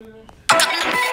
you.